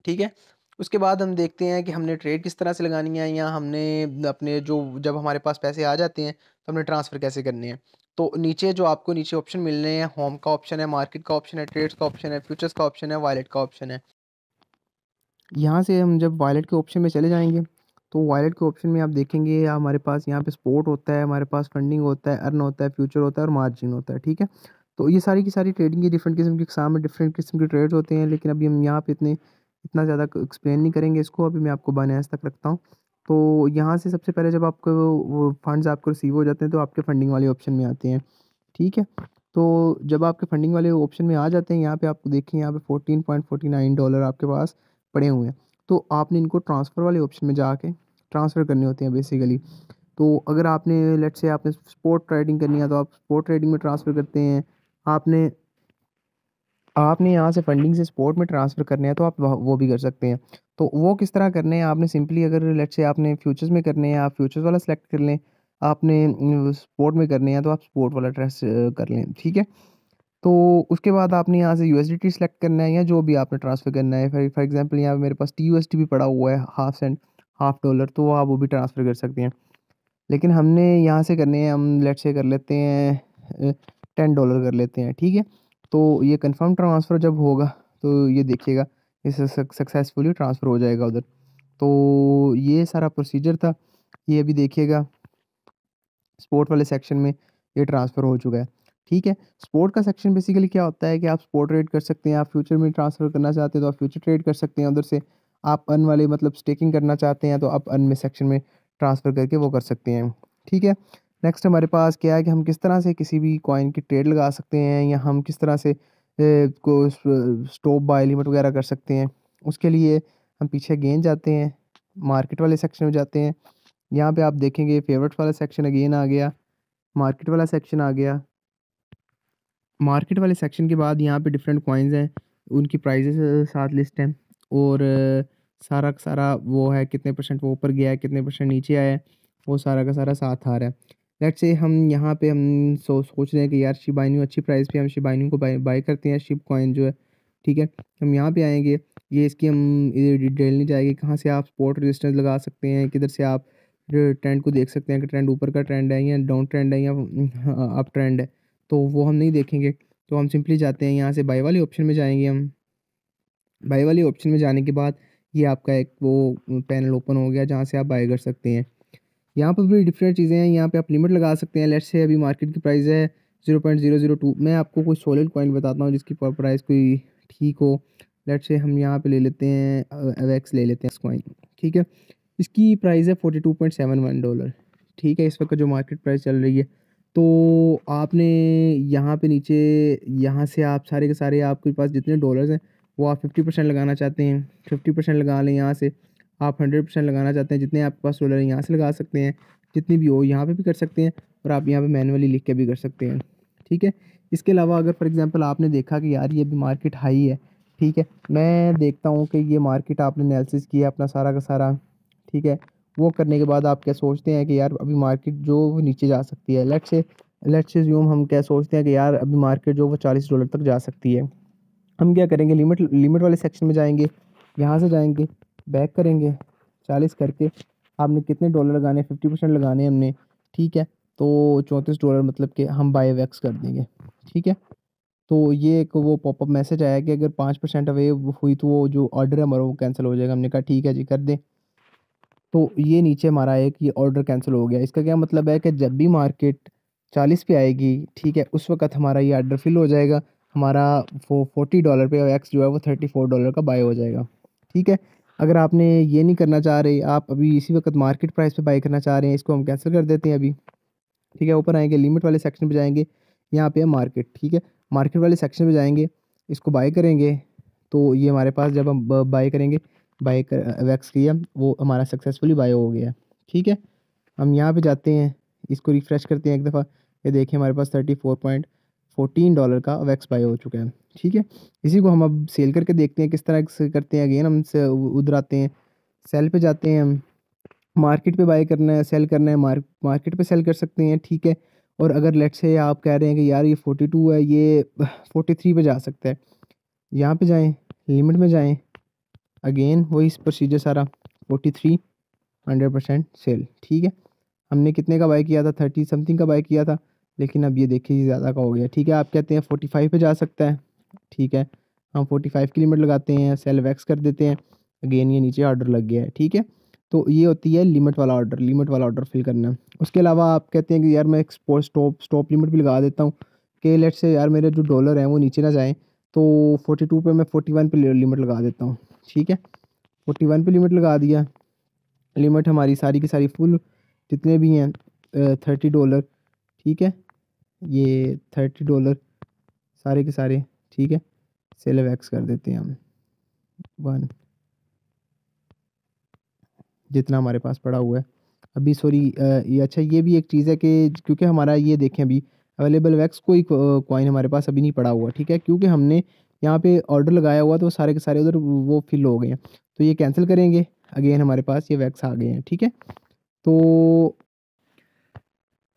ठीक है? उसके बाद हम देखते हैं कि हमने ट्रेड किस तरह से लगानी है या हमने अपने जो, जब हमारे पास पैसे आ जाते हैं तो हमने ट्रांसफ़र कैसे करने हैं। तो नीचे जो आपको नीचे ऑप्शन मिल रहे हैं होम का ऑप्शन है मार्केट का ऑप्शन है ट्रेड्स का ऑप्शन है फ्यूचर्स का ऑप्शन है वॉलेट का ऑप्शन है। यहाँ से हम जब वॉलेट के ऑप्शन में चले जाएँगे तो वॉलेट के ऑप्शन में आप देखेंगे, हमारे पास यहाँ पे स्पोर्ट होता है, हमारे पास फंडिंग होता है अर्न होता है फ्यूचर होता है और मार्जिन होता है, ठीक है? तो ये सारी की सारी ट्रेडिंग की डिफरेंट किस्म के एग्ज़ाम में डिफरेंट किस्म के ट्रेड्स होते हैं, लेकिन अभी हम यहाँ पे इतने इतना ज़्यादा एक्सप्लेन नहीं करेंगे इसको, अभी मैं आपको बाइनेंस तक रखता हूँ। तो यहाँ से सबसे पहले जब आपको वो फंड्स आपको रिसीव हो जाते हैं तो आपके फंडिंग वाले ऑप्शन में आते हैं, ठीक है? तो जब आपके फंडिंग वाले ऑप्शन में आ जाते हैं, यहाँ पे आपको देखें यहाँ पे fourteen point forty nine dollar आपके पास पड़े हुए हैं। तो आपने इनको ट्रांसफ़र वाले ऑप्शन में जाके ट्रांसफ़र करने होते हैं बेसिकली तो अगर आपने लेट से आपने स्पोर्ट ट्रेडिंग करनी है तो आप स्पोर्ट ट्रेडिंग में ट्रांसफ़र करते हैं, आपने आपने यहाँ से फंडिंग से स्पोर्ट में ट्रांसफ़र करने हैं तो आप वो भी कर सकते हैं। तो वो किस तरह करने हैं, आपने सिंपली अगर लेट से आपने फ्यूचर्स में करने हैं, आप फ्यूचर्स वाला सेलेक्ट कर लें, आपने स्पोर्ट में करने हैं तो आप स्पोर्ट वाला ड्रेस कर लें, ठीक है? तो उसके बाद आपने यहाँ से यू एस सेलेक्ट करना है या जो भी आपने ट्रांसफ़र करना है। फॉर एग्जांपल यहाँ मेरे पास टी यू भी पड़ा हुआ है हाफ़ सेंट हाफ़ डॉलर तो आप वो भी ट्रांसफ़र कर सकते हैं। लेकिन हमने यहाँ से करने हैं, हम लेट से कर लेते हैं टेन डॉलर कर लेते हैं, ठीक है? तो ये कंफर्म ट्रांसफ़र जब होगा तो ये देखिएगा इसे सक्सेसफुली ट्रांसफ़र हो जाएगा उधर। तो ये सारा प्रोसीजर था, ये अभी देखिएगा स्पोर्ट वाले सेक्शन में ये ट्रांसफ़र हो चुका है। ठीक है स्पोर्ट का सेक्शन बेसिकली क्या होता है कि आप स्पोर्ट ट्रेड कर सकते हैं, आप फ्यूचर में ट्रांसफ़र करना चाहते हैं तो आप फ्यूचर ट्रेड कर सकते हैं उधर से। आप अन वाले मतलब स्टेकिंग करना चाहते हैं तो आप अन में सेक्शन में ट्रांसफ़र करके वो कर सकते हैं। ठीक है नेक्स्ट हमारे पास क्या है कि हम किस तरह से किसी भी कॉइन की ट्रेड लगा सकते हैं या हम किस तरह से को स्टॉप बाय लिमिट वगैरह कर सकते हैं। उसके लिए हम पीछे गेन जाते हैं मार्केट वाले सेक्शन में जाते हैं। यहाँ पे आप देखेंगे फेवरेट वाला सेक्शन अगेन आ गया मार्केट वाला सेक्शन आ गया। मार्केट वाले सेक्शन के बाद यहाँ पे डिफरेंट कॉइन्स हैं, उनकी प्राइजेस साथ लिस्ट हैं और सारा का सारा वो है, कितने परसेंट वो ऊपर गया है, कितने परसेंट नीचे आया है, वो सारा का सारा साथ आ रहा है। लेट्स से हम यहाँ पे हम सो, सोच रहे हैं कि यार शिबाइनू अच्छी प्राइस पे हम शिबाइनू को बाई बाय करते हैं शिप कॉइन जो है, ठीक है? हम यहाँ पे आएँगे, ये इसकी हम डिटेल नहीं जाएगी, कहाँ से आप स्पोर्ट रजिस्टेंस लगा सकते हैं, किधर से आप ट्रेंड को देख सकते हैं, कि ट्रेंड ऊपर का ट्रेंड है या डाउन ट्रेंड है या अप ट्रेंड है तो वो हम नहीं देखेंगे तो हम सिंपली जाते हैं यहाँ से बाई वाले ऑप्शन में जाएँगे हम। बाई वाले ऑप्शन में जाने के बाद ये आपका एक वो पैनल ओपन हो गया जहाँ से आप बाई कर सकते हैं। यहाँ पर भी डिफरेंट चीज़ें हैं। यहाँ पे आप लिमिट लगा सकते हैं। लेट्स से अभी मार्केट की प्राइस है zero point zero zero two मैं आपको कोई सॉलिड कॉइन बताता हूँ जिसकी प्राइस कोई ठीक हो। लेट से हम यहाँ पे ले लेते हैं अवेक्स ले लेते हैं इस कॉइन ठीक है? इसकी प्राइस है forty two point seven one dollar ठीक है, इस वक्त जो मार्केट प्राइस चल रही है। तो आपने यहाँ पे नीचे, यहाँ से आप सारे के सारे आपके पास जितने डॉलर्स हैं, वो आप फिफ्टी परसेंट लगाना चाहते हैं। फिफ्टी परसेंट लगा लें यहाँ से। आप हंड्रेड परसेंट लगाना चाहते हैं, जितने आपके पास डॉलर हैं, यहाँ से लगा सकते हैं, जितनी भी हो, यहाँ पे भी कर सकते हैं, और आप यहाँ पे मैनुअली लिख के भी कर सकते हैं, ठीक है? इसके अलावा अगर फॉर एग्जांपल आपने देखा कि यार, ये भी मार्केट हाई है, ठीक है? मैं देखता हूँ कि ये मार्केट आपने एनालिसिस किया अपना सारा का सारा, ठीक है? वो करने के बाद आप क्या सोचते हैं कि यार, अभी मार्केट जो वो नीचे जा सकती है? लेट से लेट से यूम हम क्या सोचते हैं कि यार, अभी मार्केट जो वो चालीस डॉलर तक जा सकती है। हम क्या करेंगे? लिमिट लिमिट वाले सेक्शन में जाएँगे, यहाँ से जाएँगे बैक करेंगे, चालीस करके। आपने कितने डॉलर लगाने फिफ्टी परसेंट लगाने हमने, ठीक है? तो चौंतीस डॉलर मतलब कि हम बाई वैक्स कर देंगे, ठीक है? तो ये एक वो पॉपअप मैसेज आया कि अगर पाँच परसेंट अवे हुई तो वो जो ऑर्डर है हमारा वो कैंसिल हो जाएगा। हमने कहा, ठीक है जी, कर दें। तो ये नीचे हमारा एक ये ऑर्डर कैंसिल हो गया। इसका क्या मतलब है कि जब भी मार्केट चालीस पे आएगी, ठीक है, उस वक्त हमारा ये ऑर्डर फिल हो जाएगा। हमारा वो फोर्टी डॉलर पे वैक्स जो है वो थर्टी फोर डॉलर का बाय हो जाएगा, ठीक है? अगर आपने ये नहीं करना चाह रहे, आप अभी इसी वक्त मार्केट प्राइस पे बाई करना चाह रहे हैं, इसको हम कैंसिल कर देते हैं अभी। ठीक है, ऊपर आएँगे लिमिट वाले सेक्शन पे जाएँगे, यहाँ पे है मार्केट ठीक है? मार्केट वाले सेक्शन में जाएँगे, इसको बाई करेंगे तो ये हमारे पास जब हम बाई करेंगे बाई कर वैक्स किया, वो हमारा सक्सेसफुली बाय हो गया, ठीक है? हम यहाँ पर जाते हैं, इसको रिफ़्रेश करते हैं एक दफ़ा, ये देखिए हमारे पास thirty four point fourteen dollar का वैक्स बाय हो चुका है। ठीक है? इसी को हम अब सेल करके देखते हैं, किस तरह से करते हैं। अगेन, हम उधर आते हैं। सेल पे जाते हैं हम। मार्केट पे बाय करना है, सेल करना है, मार्क, मार्केट पे सेल कर सकते हैं, ठीक है? और अगर लेट से आप कह रहे हैं कि यार ये फोर्टी टू है, ये फोर्टी थ्री पर जा सकता है। यहाँ पे जाएँ लिमिट में जाएँ। अगेन, वही प्रोसीजर सारा, forty three hundred percent sell ठीक है? हमने कितने का बाय किया था? थर्टी समथिंग का बाय किया था। लेकिन अब ये देखिए ज़्यादा का हो गया। ठीक है, आप कहते हैं फोर्टी फाइव पर जा सकता है। ठीक है, हम फोर्टी फाइव की लिमिट लगाते हैं सेल वैक्स कर देते हैं। अगेन ये नीचे ऑर्डर लग गया है, ठीक है? तो ये होती है लिमिट वाला ऑर्डर लिमिट वाला ऑर्डर फिल करना। उसके अलावा आप कहते हैं कि यार मैं एक स्टॉप स्टॉप लिमिट भी लगा देता हूँ कि लेट से यार मेरे जो डॉलर हैं वो नीचे ना जाएँ तो फोर्टी टू पर मैं फोर्टी वन पर लिमिट लगा देता हूँ। ठीक है फोर्टी वन पर लिमिट लगा दिया। लिमिट हमारी सारी की सारी फुल जितने भी हैं थर्टी डॉलर ठीक है? ये थर्टी डॉलर सारे के सारे, ठीक है? सेल वैक्स कर देते हैं हम। वन जितना हमारे पास पड़ा हुआ है। अभी सॉरी ये अच्छा ये भी एक चीज़ है कि क्योंकि हमारा ये देखें अभी अवेलेबल वैक्स कोई कॉइन हमारे पास अभी नहीं पड़ा हुआ, ठीक है? क्योंकि हमने यहाँ पे ऑर्डर लगाया हुआ तो सारे के सारे उधर वो फिल हो गए हैं। तो ये कैंसिल करेंगे। अगेन हमारे पास ये वैक्स आ गए हैं, ठीक है? तो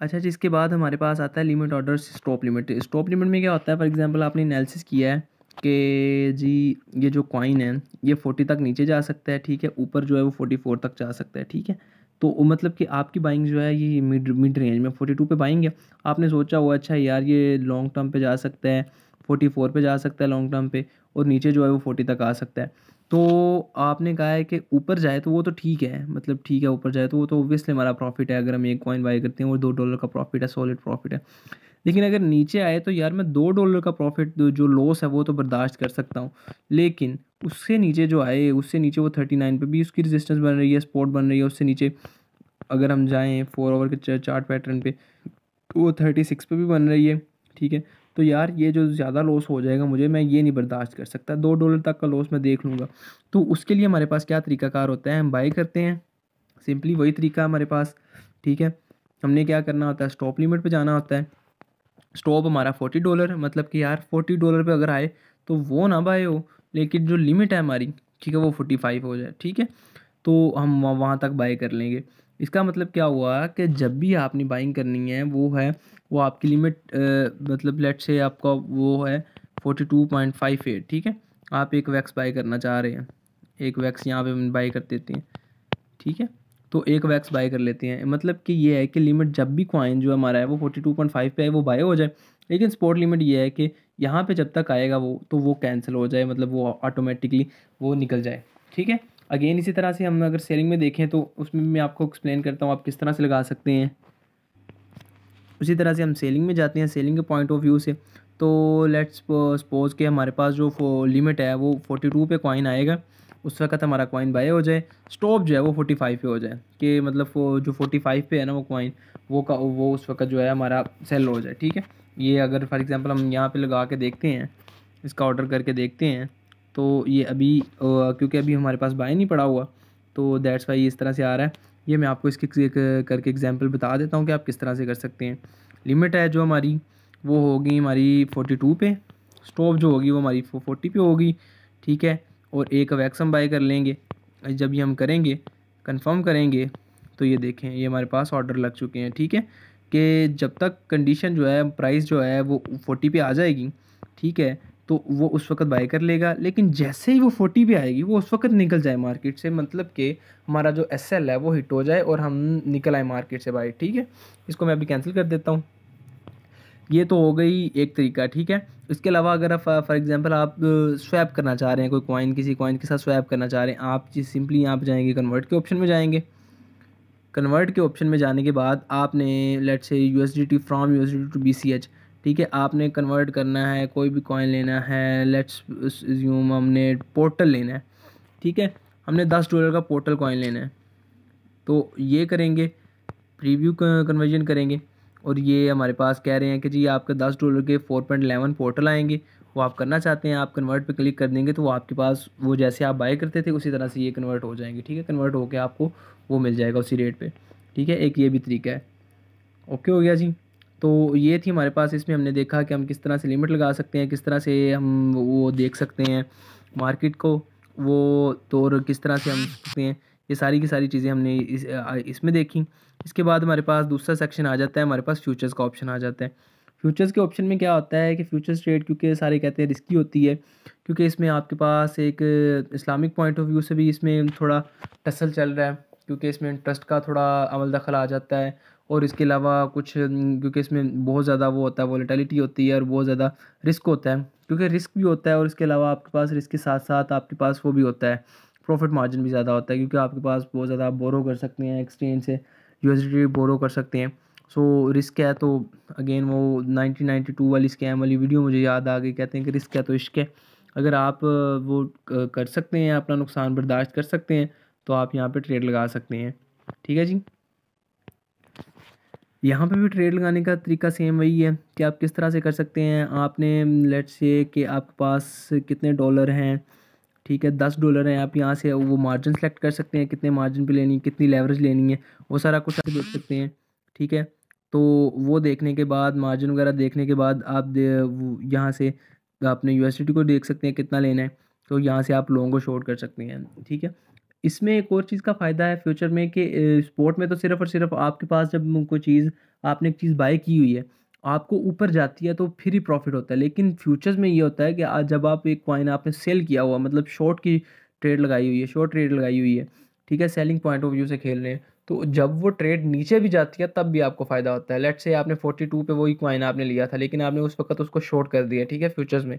अच्छा जी, इसके बाद हमारे पास आता है limit order stop limit stop limit में क्या होता है? फॉर एग्जांपल आपने एनालिसिस किया है कि जी, ये जो कॉइन है, ये फोर्टी तक नीचे जा सकता है, ठीक है? ऊपर जो है वो फोर्टी फोर तक जा सकता है, ठीक है? तो मतलब कि आपकी बाइंग जो है, ये मिड मिड रेंज में फोर्टी टू पर बाइंग है। आपने सोचा हुआ अच्छा यार, ये लॉन्ग टर्म पे जा सकता है फोर्टी फोर पे जा सकता है लॉन्ग टर्म पे, और नीचे जो है वो फोर्टी तक आ सकता है। तो आपने कहा है कि ऊपर जाए तो वो तो ठीक है मतलब ठीक है ऊपर जाए तो वो तो ओबियसली हमारा प्रॉफिट है, अगर हम एक कॉइन बाई करते हैं वो दो डॉलर का प्रॉफिट है सॉलिड प्रॉफिट है। लेकिन अगर नीचे आए तो यार मैं दो डॉलर का प्रॉफिट जो लॉस है वो तो बर्दाश्त कर सकता हूँ। लेकिन उससे नीचे जो आए, उससे नीचे वो थर्टी नाइन पर भी उसकी रजिस्टेंस बन रही है स्पॉट बन रही है, उससे नीचे अगर हम जाएँ फोर ओवर के चार्ट पैटर्न पे तो वो थर्टी सिक्स पे भी बन रही है, ठीक है? तो यार ये जो ज़्यादा लॉस हो जाएगा मुझे, मैं ये नहीं बर्दाश्त कर सकता। दो डॉलर तक का लॉस मैं देख लूँगा। तो उसके लिए हमारे पास क्या तरीकाकार होता है? हम बाई करते हैं। सिंपली वही तरीका हमारे पास, ठीक है? हमने क्या करना होता है? स्टॉप लिमिट पर जाना होता है। स्टॉप हमारा फोर्टी डॉलर मतलब कि यार फोर्टी डॉलर पर अगर आए तो वो ना बाय हो। लेकिन जो लिमिट है हमारी, ठीक है, वो फोर्टी फाइव हो जाए, ठीक है? तो हम वहाँ तक बाई कर लेंगे। इसका मतलब क्या हुआ कि जब भी आपने बाइंग करनी है, वो है वो आपकी लिमिट मतलब लेट से आपका वो है forty two point five eight ठीक है? आप एक वैक्स बाई करना चाह रहे हैं। एक वैक्स यहाँ पे बाई कर देते हैं, ठीक है? तो एक वैक्स बाई कर लेते हैं। मतलब कि ये है कि लिमिट जब भी कॉइन जो हमारा है वो फोर्टी टू पॉइंट फाइव पे है वो बाई हो जाए। लेकिन स्पोर्ट लिमिट ये है कि यहाँ पे जब तक आएगा वो तो वो कैंसिल हो जाए मतलब वो ऑटोमेटिकली वो निकल जाए, ठीक है? अगेन इसी तरह से हम अगर सेलिंग में देखें तो उसमें मैं आपको एक्सप्लेन करता हूँ आप किस तरह से लगा सकते हैं। उसी तरह से हम सेलिंग में जाते हैं सेलिंग के पॉइंट ऑफ़ व्यू से। तो लेट्स सपोज़ के हमारे पास जो लिमिट है, वो फोर्टी टू पे कॉइन आएगा। उस वक्त हमारा कॉइन बाय हो जाए। स्टॉप जो है, वो फोर्टी फाइव पे हो जाए। कि मतलब जो फोर्टी फाइव पे है ना वो कॉइन वो का वो उस वक्त जो है हमारा सेल हो जाए, ठीक है? ये अगर फॉर एग्ज़ाम्पल हम यहाँ पे लगा के देखते हैं, इसका ऑर्डर करके देखते हैं तो ये अभी क्योंकि अभी हमारे पास बाय नहीं पड़ा हुआ तो दैट्स वाई इस तरह से आ रहा है। ये मैं आपको इसकी करके एग्जांपल बता देता हूँ कि आप किस तरह से कर सकते हैं। लिमिट है जो हमारी, वो होगी हमारी फोर्टी टू पे। स्टॉप जो होगी वो हमारी फोर्टी पे होगी, ठीक है? और एक वैक्स हम बाय कर लेंगे। जब ये हम करेंगे कंफर्म करेंगे तो ये देखें, ये हमारे पास ऑर्डर लग चुके हैं, ठीक है? कि जब तक कंडीशन जो है प्राइस जो है, वो फोर्टी पे आ जाएगी, ठीक है? तो वो उस वक्त बाय कर लेगा। लेकिन जैसे ही वो फोर्टी पे आएगी, वो उस वक्त निकल जाए मार्केट से मतलब कि हमारा जो एसएल है वो हिट हो जाए और हम निकल आए मार्केट से बाई ठीक है? इसको मैं अभी कैंसिल कर देता हूँ। ये तो हो गई एक तरीका, ठीक है? इसके अलावा अगर आप फॉर एग्जांपल आप स्वैप करना चाह रहे हैं, कोई कॉइन किसी कॉइन के साथ स्वैप करना चाह रहे हैं, आप सिंपली यहाँ जाएँगे कन्वर्ट के ऑप्शन में जाएँगे। कन्वर्ट के ऑप्शन में जाने के बाद आपने let say U S D T from U D to B C H ठीक है, आपने कन्वर्ट करना है, कोई भी कॉइन लेना है लेट्स यूम हमने पोर्टल लेना है, ठीक है? हमने दस डॉलर का पोर्टल कॉइन लेना है। तो ये करेंगे प्रीव्यू कन्वर्जन करेंगे और ये हमारे पास कह रहे हैं कि जी आपके दस डॉलर के फोर पॉइंट एलेवन पोर्टल आएँगे। वो आप करना चाहते हैं, आप कन्वर्ट पे क्लिक कर देंगे तो वो आपके पास, वो जैसे आप बाय करते थे, उसी तरह से ये कन्वर्ट हो जाएँगे, ठीक है? कन्वर्ट होकर आपको वो मिल जाएगा उसी रेट पर ठीक है? एक ये भी तरीका है। ओके हो गया जी? तो ये थी हमारे पास, इसमें हमने देखा कि हम किस तरह से लिमिट लगा सकते हैं, किस तरह से हम वो देख सकते हैं मार्केट को, वो तो और किस तरह से हम सकते हैं, ये सारी की सारी चीज़ें हमने इस इसमें देखी। इसके बाद हमारे पास दूसरा सेक्शन आ जाता है, हमारे पास फ्यूचर्स का ऑप्शन आ जाता है। फ्यूचर्स के ऑप्शन में क्या होता है कि फ्यूचर्स ट्रेड क्योंकि सारे कहते हैं रिस्की होती है, क्योंकि इसमें आपके पास एक इस्लामिक पॉइंट ऑफ़ व्यू से भी इसमें थोड़ा टसल चल रहा है, क्योंकि इसमें इंटरेस्ट का थोड़ा अमल दखल आ जाता है और इसके अलावा कुछ क्योंकि इसमें बहुत ज़्यादा वो होता है वॉलेटिलिटी होती है और बहुत ज़्यादा रिस्क होता है। क्योंकि रिस्क भी होता है और इसके अलावा आपके पास रिस्क के साथ साथ आपके पास वो भी होता है। प्रॉफिट मार्जिन भी ज़्यादा होता है क्योंकि आपके पास बहुत ज़्यादा आप बोरो कर सकते हैं एक्सचेंज से यू बोरो कर सकते हैं। सो so, रिस्क है तो अगेन वो नाइनटीन नाइन्टी टू वाली स्कैम वाली वीडियो मुझे याद आ गई कहते हैं कि रिस्क है तो इश्क है। अगर आप वो कर सकते हैं अपना नुकसान बर्दाश्त कर सकते हैं तो आप यहाँ पे ट्रेड लगा सकते हैं। ठीक है जी? यहाँ पे भी ट्रेड लगाने का तरीका सेम वही है कि आप किस तरह से कर सकते हैं। आपने लेट्स से कि आपके पास कितने डॉलर हैं, ठीक है, दस डॉलर हैं, आप यहाँ से वो मार्जिन सेलेक्ट कर सकते हैं, कितने मार्जिन पे लेनी है, कितनी लेवरेज लेनी है, वो सारा कुछ आप देख सकते हैं, ठीक है। तो वो देखने के बाद मार्जिन वगैरह देखने के बाद आप यहाँ से अपने यू को देख सकते हैं कितना लेना है तो यहाँ से आप लोगों को शॉर्ट कर सकते हैं, ठीक है। इसमें एक और चीज़ का फ़ायदा है फ्यूचर में कि स्पोर्ट में तो सिर्फ़ और सिर्फ़ आपके पास जब कोई चीज़, आपने एक चीज़ बाय की हुई है, आपको ऊपर जाती है तो फिर ही प्रॉफिट होता है। लेकिन फ्यूचर्स में ये होता है कि आज जब आप एक कॉइन आपने सेल किया हुआ मतलब शॉर्ट की ट्रेड लगाई हुई है, शॉर्ट ट्रेड लगाई हुई है, ठीक है, सेलिंग पॉइंट ऑफ़ व्यू से खेल रहे हैं तो जब वो ट्रेड नीचे भी जाती है, तब भी आपको फ़ायदा होता है। लेट से आपने फोर्टी टू पे वही क्वाइन आपने लिया था, लेकिन आपने उस वक्त उसको शॉर्ट कर दिया, ठीक है फ्यूचर्स में।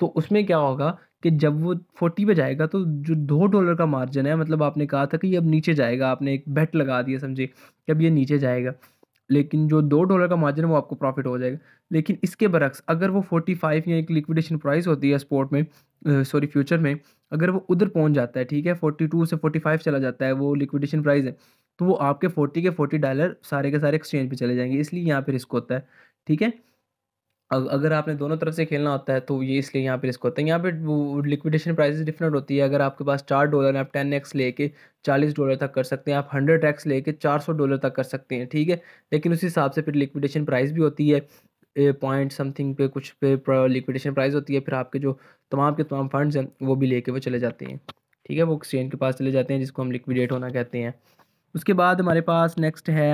तो उसमें क्या होगा कि जब वो फोर्टी पे जाएगा तो जो दो डॉलर का मार्जिन है मतलब आपने कहा था कि ये अब नीचे जाएगा, आपने एक बेट लगा दिया, समझे, कि अब ये नीचे जाएगा। लेकिन जो दो डॉलर का मार्जिन है, वो आपको प्रॉफिट हो जाएगा। लेकिन इसके बरक्स, अगर वो फोर्टी फाइव या एक लिक्विडेशन प्राइस होती है स्पोर्ट में सॉरी फ्यूचर में, अगर वो उधर पहुँच जाता है, ठीक है फोर्टी टू से फोर्टी फाइव चला जाता है, वो लिक्विडेशन प्राइस है तो वो आपके फोर्टी के फोर्टी डॉलर सारे के सारे एक्सचेंज पे चले जाएँगे, इसलिए यहाँ पे रिस्क होता है, ठीक है? अगर आपने दोनों तरफ़ से खेलना होता है तो ये इसलिए यहाँ पे रिस्क होता है। यहाँ पे लिक्विडेशन प्राइस डिफरेंट होती है, अगर आपके पास चार डॉलर आप टेन एक्स लेके चालीस डॉलर तक कर सकते हैं, आप हंड्रेड एक्स लेके चार सौ डॉलर तक कर सकते हैं, ठीक है? लेकिन उस हिसाब से फिर लिक्विडेशन प्राइस भी होती है, ए पॉइंट समथिंग पे कुछ पे लिक्विडेशन प्राइस होती है, फिर आपके जो तमाम के तमाम फंड्स हैं, वो भी लेके वो चले जाते हैं, ठीक है? वो एक्सचेंज के पास चले जाते हैं, जिसको हम लिक्विडेट होना कहते हैं। उसके बाद हमारे पास नेक्स्ट है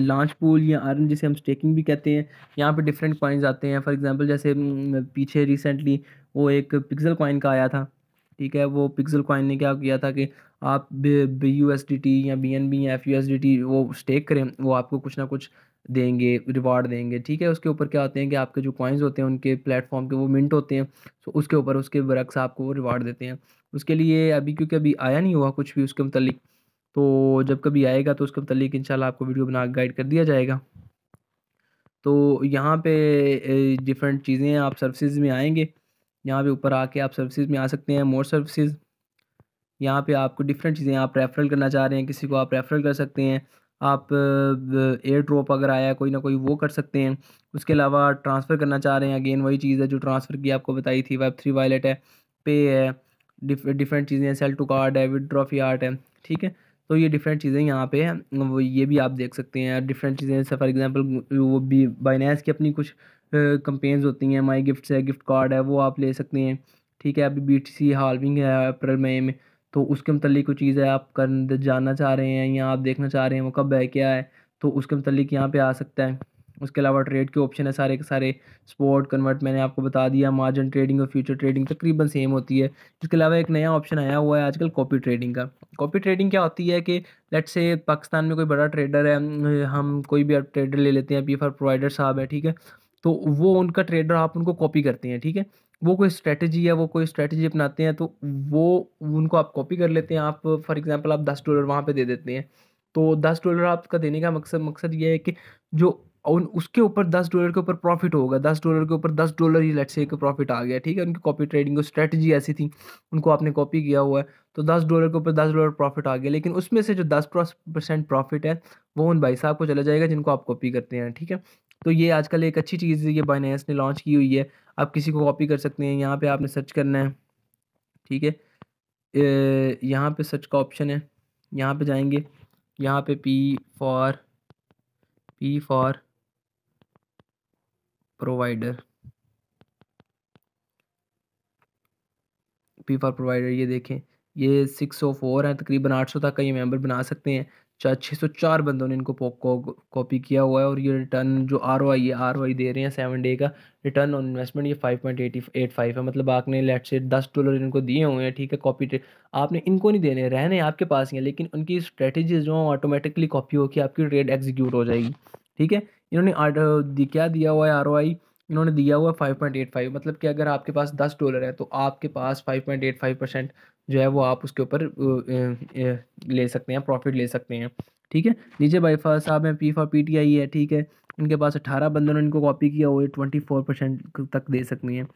लॉन्च पूल या अर्न जिसे हम स्टेकिंग भी कहते हैं। यहाँ पे डिफरेंट कॉइन्स आते हैं। फॉर एग्जांपल जैसे पीछे रिसेंटली वो एक पिक्सल कॉइन का आया था। ठीक है, वो पिक्सल कॉइन ने क्या किया था कि आप B U S D T या बी एन बी या F U S D T वो स्टेक करें, वो आपको कुछ ना कुछ देंगे रिवार्ड देंगे। ठीक है, उसके ऊपर क्या होते हैं कि आपके जो कॉइन्स होते हैं, उनके प्लेटफॉर्म के वो मिंट होते हैं तो उसके ऊपर उसके बरक्स आपको रिवार्ड देते हैं। उसके लिए अभी, क्योंकि अभी आया नहीं हुआ कुछ भी उसके मतलब तो जब कभी आएगा तो उसके मतलब इंशाल्लाह आपको वीडियो बना गाइड कर दिया जाएगा। तो यहाँ पे डिफरेंट चीज़ें आप सर्विसेज़ में आएँगे। यहाँ पे ऊपर आके आप सर्विसेज़ में आ सकते हैं मोर सर्विसेज़ यहाँ पे आपको डिफरेंट चीज़ें, आप रेफरल करना चाह रहे हैं, किसी को आप रेफरल कर सकते हैं। आप एयर ड्रॉप अगर आया, कोई ना कोई वो कर सकते हैं। उसके अलावा ट्रांसफ़र करना चाह रहे हैं अगेन वही चीज़ है जो ट्रांसफ़र की आपको बताई थी वेब थ्री वायलेट है पे है डिफरेंट चीज़ें सेल टू कार्ड है विद फ़ी आर्ट है, ठीक है? तो ये डिफरेंट चीज़ें यहाँ पे वो ये भी आप देख सकते हैं डिफरेंट चीज़ें जैसे फॉर एग्जांपल वो भी बाइनेस की अपनी कुछ कंपेन्स होती हैं। माई गिफ्ट है गिफ्ट कार्ड है, वो आप ले सकते हैं। ठीक है, अभी बी टी सी हालविंग है अप्रैल मई में। तो उसके मतलब कुछ चीज़ है, आप कर जानना चाह रहे हैं या आप देखना चाह रहे हैं, वो कब है, क्या है? तो उसके मतलब यहाँ पर आ सकता है। उसके अलावा ट्रेड के ऑप्शन है सारे के सारे। स्पॉट, कन्वर्ट मैंने आपको बता दिया, मार्जिन ट्रेडिंग और फ्यूचर ट्रेडिंग तकरीबन सेम होती है। इसके अलावा एक नया ऑप्शन आया हुआ है आजकल कॉपी ट्रेडिंग का। कॉपी ट्रेडिंग क्या होती है कि लेट से पाकिस्तान में कोई बड़ा ट्रेडर है, हम कोई भी ट्रेडर ले लेते हैं पी प्रोवाइडर साहब है, ठीक है? तो वो उनका ट्रेडर आप उनको कॉपी करते हैं, ठीक है? वो कोई स्ट्रेटजी है, वो कोई स्ट्रेटजी अपनाते हैं तो वो उनको आप कॉपी कर लेते हैं। आप फॉर एग्जांपल आप दस डॉलर वहाँ पे दे देते हैं। तो दस डॉलर आपका देने का मकसद मकसद ये है कि जो और उसके ऊपर दस डॉलर के ऊपर प्रॉफिट होगा। दस डॉलर के ऊपर दस डॉलर ही लेट से एक प्रॉफिट आ गया, ठीक है? उनकी कॉपी ट्रेडिंग की स्ट्रेटजी ऐसी थी, उनको आपने कॉपी किया हुआ है तो दस डॉलर के ऊपर दस डॉलर प्रॉफिट आ गया। लेकिन उसमें से जो दस परसेंट प्रॉफिट है, वो उन भाई साहब को चला जाएगा, जिनको आप कॉपी करते हैं, ठीक है? तो ये आजकल एक अच्छी चीज़ ये बाइनेंस ने लॉन्च की हुई है। आप किसी को कॉपी कर सकते हैं, यहाँ पर आपने सर्च करना है, ठीक है? यहाँ पर सर्च का ऑप्शन है, यहाँ पर जाएँगे, यहाँ पे P for P for provider P for provider ये देखें, ये सिक्स सौ फोर है, तकरीबन आठ सौ तक का ये मेंबर बना सकते हैं। चार छः सौ चार बंदों ने इनको कॉपी किया हुआ है और ये रिटर्न जो आर ओ आई है आर ओ आई दे रहे हैं सेवन डे का रिटर्न ऑन इन्वेस्टमेंट ये five point eighty eight five है। मतलब आपने लेट से दस डॉलर इनको दिए हुए हैं, ठीक है कॉपी आपने इनको नहीं देने, रहने आपके पास ही हैं, लेकिन उनकी स्ट्रेटजी जो ऑटोमेटिकली कॉपी होकर आपकी ट्रेड एग्जीक्यूट हो जाएगी, ठीक है? इन्होंने क्या दिया हुआ है आर इन्होंने दिया हुआ है फाइव पॉइंट एट फाइव मतलब कि अगर आपके पास दस डॉलर है तो आपके पास five point eight five percent जो है वो आप उसके ऊपर ले सकते हैं प्रॉफिट ले सकते हैं। ठीक है? नीचे बाई फा, साहब हैं P for P T I है, ठीक है? इनके पास अठारह बंदों ने इनको कॉपी किया हुआ ट्वेंटी फोर परसेंट तक दे सकती हैं।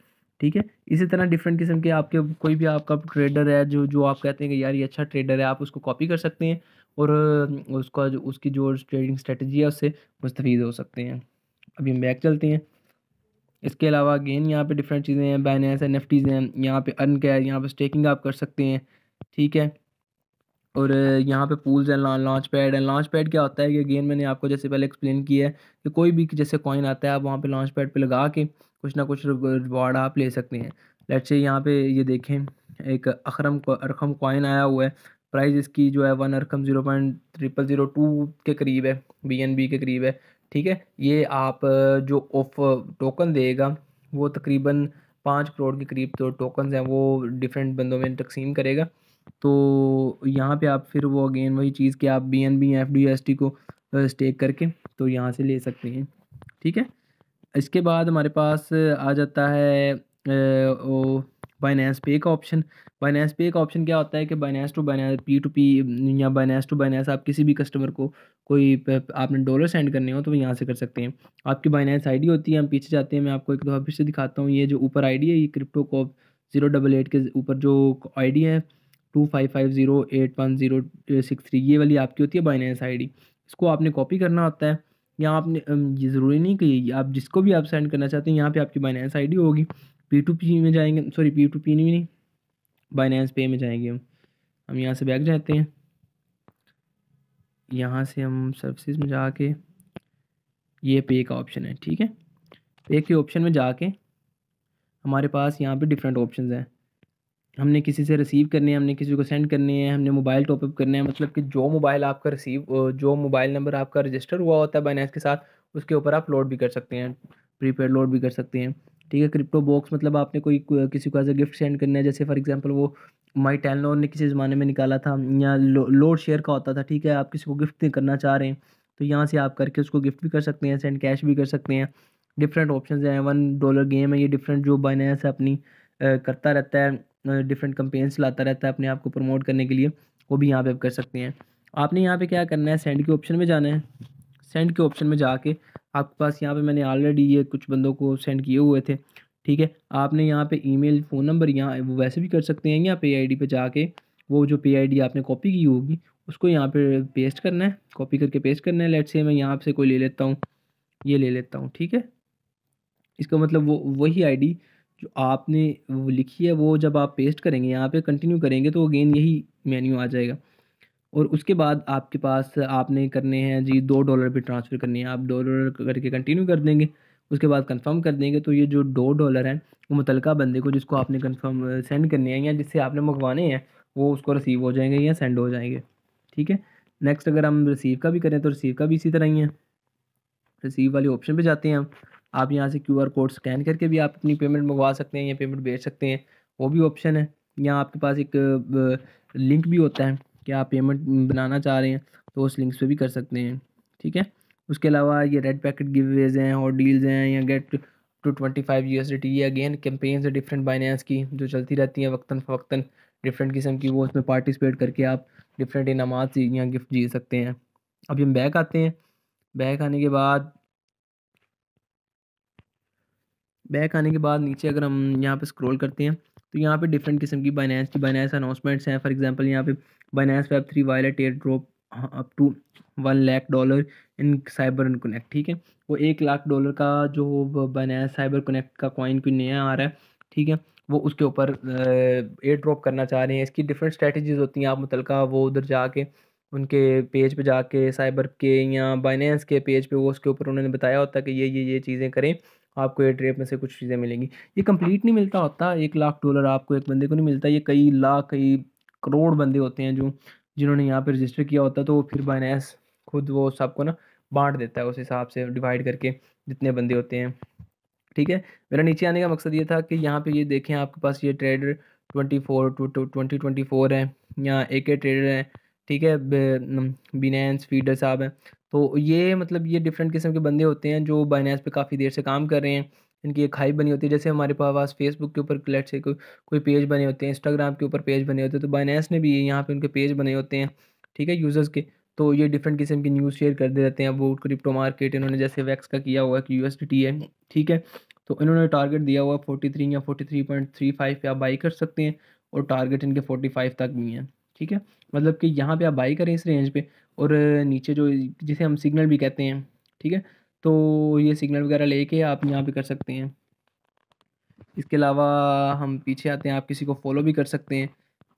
ठीक है? इसी तरह डिफरेंट किस्म के आपके, कोई भी आपका ट्रेडर है, जो जो आप कहते हैं कि यार ये अच्छा ट्रेडर है, आप उसको कॉपी कर सकते हैं। और उसका जो, उसकी जो ट्रेडिंग स्ट्रेटजी है, उससे मुस्तफ़ हो सकते हैं। अभी हम बैक चलते हैं। इसके अलावा अगेन यहाँ पे डिफरेंट चीज़ें हैं बैनेंस एन एफ़ हैं, यहाँ पे अर्न क्या है, यहाँ पे स्टेकिंग आप कर सकते हैं, ठीक है? और यहाँ पे पूल्स हैं लॉन्च पैड है। लॉन्च पैड क्या होता है कि अगेन मैंने आपको जैसे पहले एक्सप्लेन किया है कि कोई भी जैसे कॉइन आता है, आप वहाँ पे लॉन्च पैड पे लगा के कुछ ना कुछ रिवॉर्ड आप ले सकते हैं। लेट से यहाँ पे ये देखें, एक अखरम अरखम कॉइन आया हुआ है प्राइस इसकी जो है one Arkham zero point triple zero two के करीब है बी एन बी के करीब है, ठीक है? ये आप जो ऑफ़ टोकन देगा, वो तकरीबन पाँच करोड़ के करीब तो टोकन हैं, वो डिफरेंट बंदों में तकसीम करेगा। तो यहाँ पे आप फिर वो अगेन वही चीज़ कि आप B N B F D S T को स्टेक करके तो यहाँ से ले सकते हैं, ठीक है? इसके बाद हमारे पास आ जाता है वो बाइनेंस पे का ऑप्शन बाइनेंस पे का ऑप्शन क्या होता है कि Binance to Binance P to P या बाइनेंस टू बाइनेंस आप किसी भी कस्टमर को कोई आपने डॉलर सेंड करने हो तो यहाँ से कर सकते हैं। आपकी बाइनेंस आईडी होती है, हम पीछे जाते हैं, मैं आपको एक दफ़ा फिर से दिखाता हूँ, ये जो ऊपर आईडी है, ये क्रिप्टो को ज़ीरो डबल एट के ऊपर जो आईडी है two five five zero eight one zero six three ये वाली आपकी होती है बाइनेंस आईडी इसको आपने कॉपी करना होता है, यहाँ आपने ये ज़रूरी नहीं कि आप जिसको भी आप सेंड करना चाहते हैं, यहाँ पे आपकी बाइनेंस आईडी होगी। पी टू पी में जाएँगे सॉरी पी टू पी नहीं बाइनेंस पे में जाएँगे हम। हम यहाँ से बैक जाते हैं। यहाँ से हम सर्विसेज़ में जाके, ये पे का ऑप्शन है, ठीक है? पे के ऑप्शन में जाके, हमारे पास यहाँ पे डिफरेंट ऑप्शन हैं। हमने किसी से रिसीव करने हैं, हमने किसी को सेंड करने हैं, हमने मोबाइल टॉपअप करने हैं मतलब कि जो मोबाइल आपका रिसीव जो मोबाइल नंबर आपका रजिस्टर हुआ होता है बाइनेंस के साथ, उसके ऊपर आप लोड भी कर सकते हैं प्रीपेड लोड भी कर सकते हैं। ठीक है क्रिप्टो बॉक्स मतलब आपने कोई किसी को एज अ गिफ्ट सेंड करना है, जैसे फॉर एग्जांपल वो माई टेलनोर ने किसी ज़माने में निकाला था, या लोड शेयर का होता था, ठीक है, आप किसी को गिफ्ट करना चाह रहे हैं तो यहाँ से आप करके उसको गिफ्ट भी कर सकते हैं सेंड कैश भी कर सकते हैं। डिफरेंट ऑप्शन हैं वन डॉलर गेम है, ये डिफरेंट जो बाइनेंस है अपनी करता रहता है डिफरेंट कंपेन्स लाता रहता है अपने आप को प्रमोट करने के लिए, वो भी यहाँ पे आप कर सकते हैं। आपने यहाँ पे क्या करना है सेंड के ऑप्शन में जाना है। सेंड के ऑप्शन में जाके आपके पास यहाँ पे मैंने ऑलरेडी ये कुछ बंदों को सेंड किए हुए थे। ठीक है? आपने यहाँ पे ईमेल फ़ोन नंबर यहाँ, वो वैसे भी कर सकते हैं या पे आईडी पे जाके वो जो पे आईडी आपने कॉपी की होगी, उसको यहाँ पे पेस्ट करना है। कॉपी करके पेस्ट करना है। लेट से मैं यहाँ से कोई ले लेता हूँ, ये ले लेता हूँ। ठीक है? इसका मतलब वो, वही आईडी जो आपने लिखी है, वो जब आप पेस्ट करेंगे, यहाँ पे कंटिन्यू करेंगे तो अगेन यही मेन्यू आ जाएगा। और उसके बाद आपके पास आपने करने हैं जी, दो डॉलर पे ट्रांसफ़र करनी है। आप दो डॉलर करके कंटिन्यू कर देंगे, उसके बाद कंफर्म कर देंगे। तो ये जो दो डॉलर हैं, वो मुतलका बंदे को जिसको आपने कंफर्म सेंड करने हैं या जिससे आपने मंगवाने हैं, वो उसको रिसीव हो जाएँगे या सेंड हो जाएँगे। ठीक है? नेक्स्ट अगर हम रिसीव का भी करें तो रिसीव का भी इसी तरह ही है। रिसीव वाले ऑप्शन पे जाते हैं हम। आप यहाँ से क्यू आर कोड स्कैन करके भी आप अपनी पेमेंट मंगवा सकते हैं या पेमेंट भेज सकते हैं, वो भी ऑप्शन है। यहाँ आपके पास एक लिंक भी होता है। कि आप पेमेंट बनाना चाह रहे हैं तो उस लिंक पे भी कर सकते हैं, ठीक है? उसके अलावा ये रेड पैकेट गिवेज हैं और डील्स हैं, या get to twenty five U T again campaigns है डिफरेंट बाइनेंस की, जो चलती रहती हैं वक्ता फ़वक्ता डिफरेंट किस्म की, वो उसमें पार्टिसिपेट करके आप डिफरेंट इनामत या गिफ्ट जी सकते हैं। अभी हम बैक आते हैं। बैक आने के बाद बैक आने के बाद नीचे अगर हम यहाँ पे स्क्रॉल करते हैं तो यहाँ पे डिफरेंट किस्म की बाइनेंस की बाइनेंस अनाउंसमेंट्स हैं फॉर एग्जांपल यहाँ पे Binance web three violet airdrop up to one lakh dollar in cyber connect ठीक है? वो एक लाख डॉलर का जो बनाया साइबर कनेक्ट का कॉइन कोई नया आ रहा है, ठीक है? वो उसके ऊपर एयर ड्रॉप करना चाह रहे हैं। इसकी डिफरेंट स्ट्रेटजीज होती हैं। आप मुतलका वो उधर जाके, उनके पेज पे जाके साइबर के या बाइनेंस के पेज पे, वो उसके ऊपर उन्होंने बताया होता कि ये ये ये चीज़ें करें, आपको एयर ड्रेप में से कुछ चीज़ें मिलेंगी। ये कंप्लीट नहीं मिलता होता। एक लाख डॉलर आपको एक बंदे को नहीं मिलता। ये कई लाख, कई करोड़ बंदे होते हैं जो, जिन्होंने यहाँ पे रजिस्टर किया होता है तो फिर बाइनेंस खुद वो सबको ना बांट देता है उस हिसाब से डिवाइड करके जितने बंदे होते हैं। ठीक है? मेरा नीचे आने का मकसद ये था कि यहाँ पे ये देखें, आपके पास ये trader twenty four twenty twenty four है या ए के ट्रेडर हैं, ठीक है? बिनेंस फीडर साहब हैं। तो ये मतलब ये डिफरेंट किस्म के बंदे होते हैं जो बाइनेंस पे काफ़ी देर से काम कर रहे हैं। इनकी एक हाई बनी होती है। जैसे हमारे पास फेसबुक के ऊपर लेट से कोई कोई पेज बने होते हैं इंस्टाग्राम के ऊपर पेज बने होते हैं तो बाइनेंस ने भी यहाँ पे उनके पेज बने होते हैं, ठीक है यूज़र्स के। तो ये डिफरेंट किस्म की न्यूज़ शेयर कर दे रहते हैं। वो क्रिप्टो मार्केट इन्होंने जैसे वैक्स का किया हुआ है कि यूएसडीटी है, ठीक है तो इन्होंने टारगेट दिया हुआ फोर्टी थ्री या forty three point three five पे आप बाई कर सकते हैं, और टारगेट इनके फोर्टी फाइव तक भी हैं, ठीक है। मतलब कि यहाँ पे आप बाई करें इस रेंज पे, और नीचे जो जिसे हम सिग्नल भी कहते हैं, ठीक है तो ये सिग्नल वगैरह लेके आप यहाँ पे कर सकते हैं। इसके अलावा हम पीछे आते हैं, आप किसी को फॉलो भी कर सकते हैं।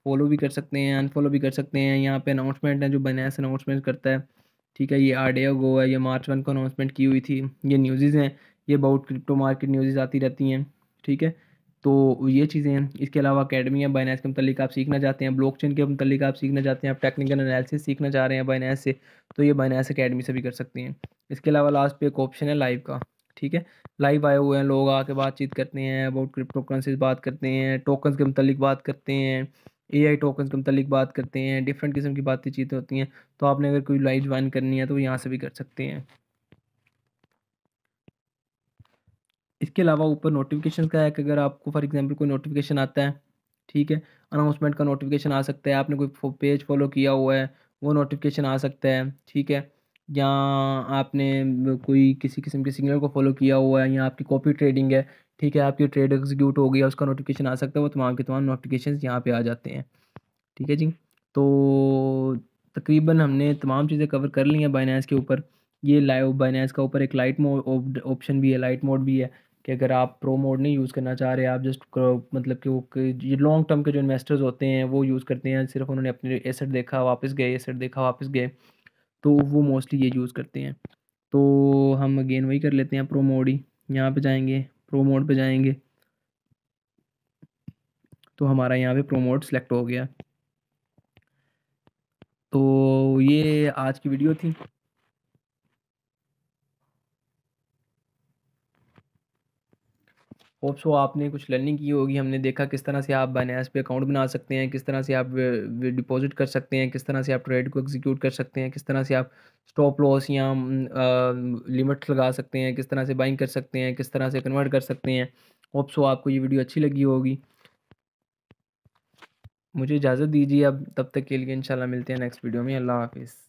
फॉलो भी कर सकते हैं अनफॉलो भी कर सकते हैं। यहाँ पे अनाउंसमेंट है जो बनास अनाउंसमेंट करता है। ठीक है, ये आर डे गो है, ये मार्च वन को अनाउंसमेंट की हुई थी। ये न्यूज़ हैं, ये अबाउट क्रिप्टो मार्केट न्यूज़ आती रहती हैं। ठीक है तो ये चीज़ें हैं। इसके अलावा अकेडमी है बाइनेस के मतलब आप सीखना चाहते हैं ब्लॉकचेन के मतलब आप सीखना चाहते हैं, आप टेक्निकल एनालिसिस सीखना चाह रहे हैं बाइनेस से तो ये बाइनेस अकेडमी से भी कर सकते हैं। इसके अलावा लास्ट पे एक ऑप्शन है लाइव का, ठीक है? लाइव आए हुए हैं, लोग आके बातचीत करते हैं अबाउट क्रिप्टो करेंसीज बात करते हैं टोकन्स के मतलब बात करते हैं ए आई टोकन के मतलब बात करते हैं डिफरेंट किस्म की बातें चीज़ें होती हैं तो आपने अगर कोई लाइव ज्वाइन करनी है तो यहाँ से भी कर सकते हैं। इसके अलावा ऊपर नोटिफिकेशन का है कि अगर आपको फॉर एग्जांपल कोई नोटिफिकेशन आता है, ठीक है अनाउंसमेंट का नोटिफिकेशन आ सकता है, आपने कोई पेज फॉलो किया हुआ है, वो नोटिफिकेशन आ सकता है, ठीक है, या आपने कोई किसी किस्म के सिग्नल को फॉलो किया हुआ है, या आपकी कॉपी ट्रेडिंग है, ठीक है, आपकी ट्रेड एग्जीक्यूट हो गया उसका नोटिफिकेशन आ सकता है, वो तमाम के तमाम नोटिफिकेशन यहाँ पर आ जाते हैं, ठीक है जी। तो तकरीबन हमने तमाम चीज़ें कवर कर ली हैं बाइनेंस के ऊपर, ये लाइव बाइनेंस का ऊपर एक लाइट मोड ऑप्शन भी है लाइट मोड भी है कि अगर आप प्रो मोड नहीं यूज़ करना चाह रहे, आप जस्ट मतलब कि वो ये लॉन्ग टर्म के जो इन्वेस्टर्स होते हैं, वो यूज़ करते हैं, सिर्फ़ उन्होंने अपने एसेट देखा, वापस गए एसेट देखा, वापस गए तो वो मोस्टली ये यूज़ करते हैं। तो हम अगेन वही कर लेते हैं प्रो मोड ही। यहाँ पर जाएँगे प्रो मोड पर जाएँगे। तो हमारा यहाँ पे प्रो मोड सेलेक्ट हो गया। तो ये आज की वीडियो थी। होप सो आपने कुछ लर्निंग की होगी, हमने देखा किस तरह से आप बाइनेंस पे अकाउंट बना सकते हैं, किस तरह से आप डिपॉजिट कर सकते हैं, किस तरह से आप ट्रेड को एग्जीक्यूट कर सकते हैं, किस तरह से आप स्टॉप लॉस या लिमिट्स लगा सकते हैं, किस तरह से बाइंग कर सकते हैं, किस तरह से कन्वर्ट कर सकते हैं। होप सो आपको ये वीडियो अच्छी लगी होगी। मुझे इजाज़त दीजिए अब, तब तक के लिए इंशाल्लाह मिलते हैं नेक्स्ट वीडियो में, अल्लाह हाफिज़।